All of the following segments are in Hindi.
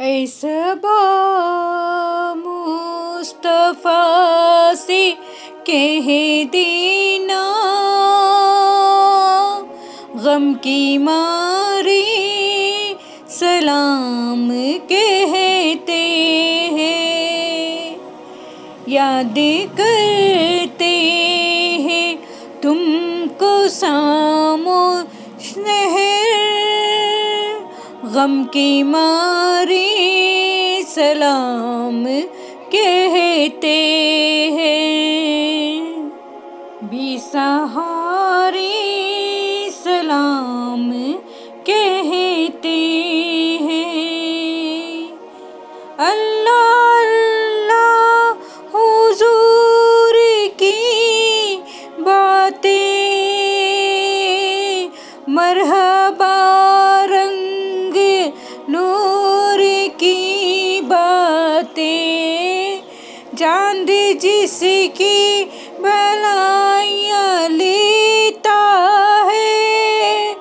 ऐसबा मुस्तफ़ा कह देना। गम की मारी सलाम कहते हैं, याद करते हैं तुमको सामो गम की मारी सलाम कहते हैं। बेसहारे जिसकी भलाइयाँ लेता है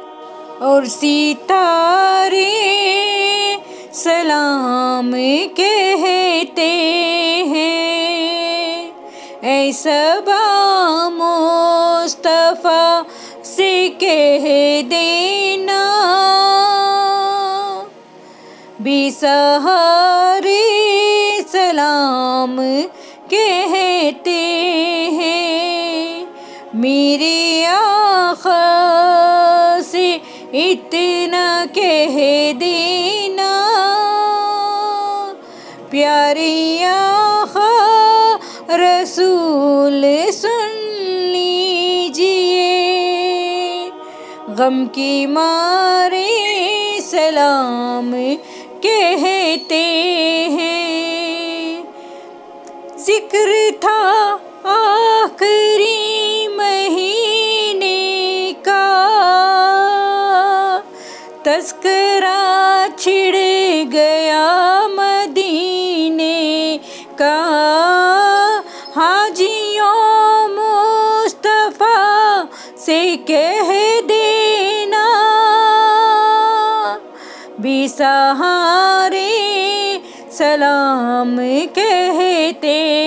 और सितारे सलाम कहते हैं। ऐसा मुस्तफ़ा से कह देना, बेसहारे सलाम कहते हैं, मेरे आखा से इतना कह देना। प्यारी आखा रसूल सुन लीजिए, गम की मारे सलाम कहते हैं। ज़िक्र था आखिरी महीने का। तस्करा छिड़ गया मदीने का। हाजियों मुस्तफ़ा से कह देना। बेसहारे सलाम कहते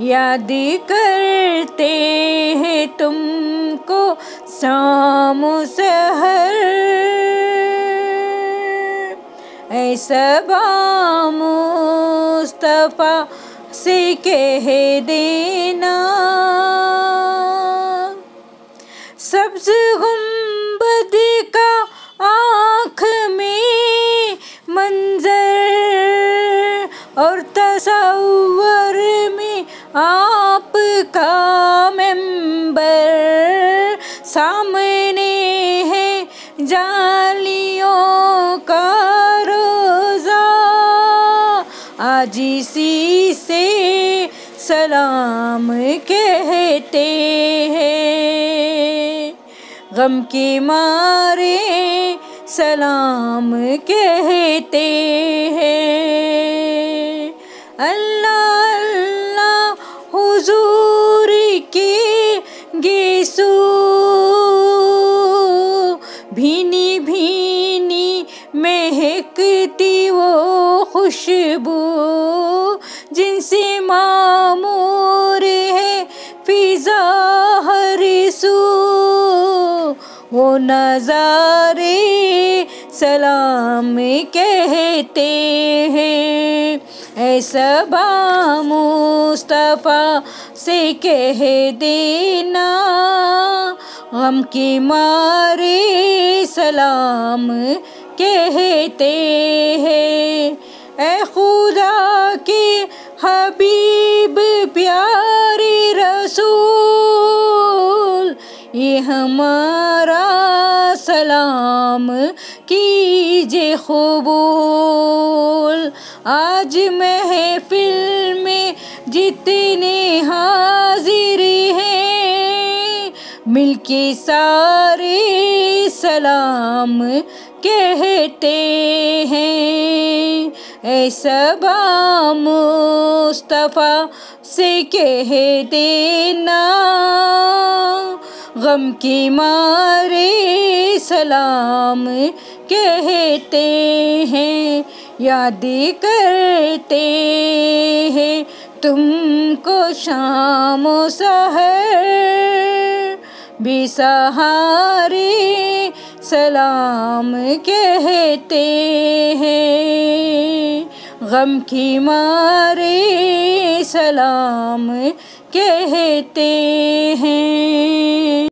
याद करते हैं तुमको शाम सहर। ऐसा मुस्तफ़ा से कह देना। सब्ज गुंबद आपका मेंबर सामने है जालियों का रोज़ा। आज इसी से सलाम कहते हैं। गम के मारे सलाम कहते हैं। जिनसे मामूर है, फिजा हर सू। वो नजारे सलाम कहते हैं ऐसा मुस्तफ़ा से कह देना हम के मारे सलाम कहते हैं ए खुदा के हबीब प्यारे रसूल, ये हमारा सलाम कीजिए कबूल। आज महफिल में जितने हाजिर हैं, मिलके सारे सलाम कहते हैं। ऐसा मुस्तफ़ा से कह देना, गम के मारे सलाम कहते हैं, याद करते हैं तुमको शाम सहर, बेसहारे सलाम कहते हैं। गम की मारे सलाम कहते हैं।